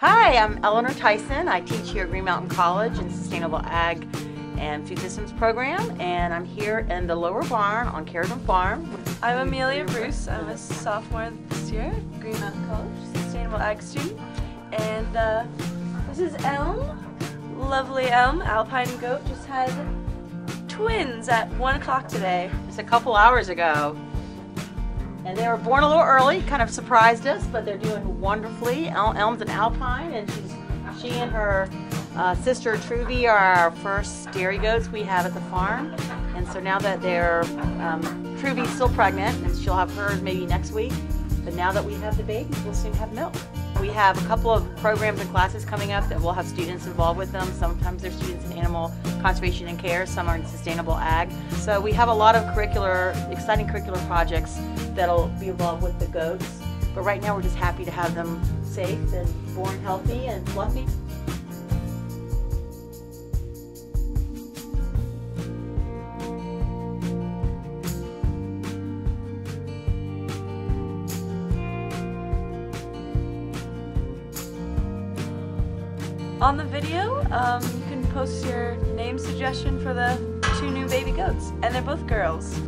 Hi, I'm Eleanor Tyson. I teach here at Green Mountain College in Sustainable Ag and Food Systems program, and I'm here in the lower barn on Cerridwen Farm. I'm Amelia Bruce. I'm a sophomore this year at Green Mountain College, Sustainable Ag student. And uh, this is Elm, lovely Elm, Alpine Goat, just had twins at 1 o'clock today. Just a couple hours ago. And they were born a little early, kind of surprised us, but they're doing wonderfully. El Elm's and alpine, and she's she and her uh, sister Truvy are our first dairy goats we have at the farm. And so now that they're, um, Truvy's still pregnant, and she'll have hers maybe next week. But now that we have the babies, we'll soon have milk. We have a couple of programs and classes coming up that will have students involved with them. Sometimes they're students in animal conservation and care, some are in sustainable ag. So we have a lot of curricular, exciting curricular projects that'll be involved with the goats. But right now we're just happy to have them safe and born healthy and fluffy. On the video, um, you can post your name suggestion for the two new baby goats, and they're both girls.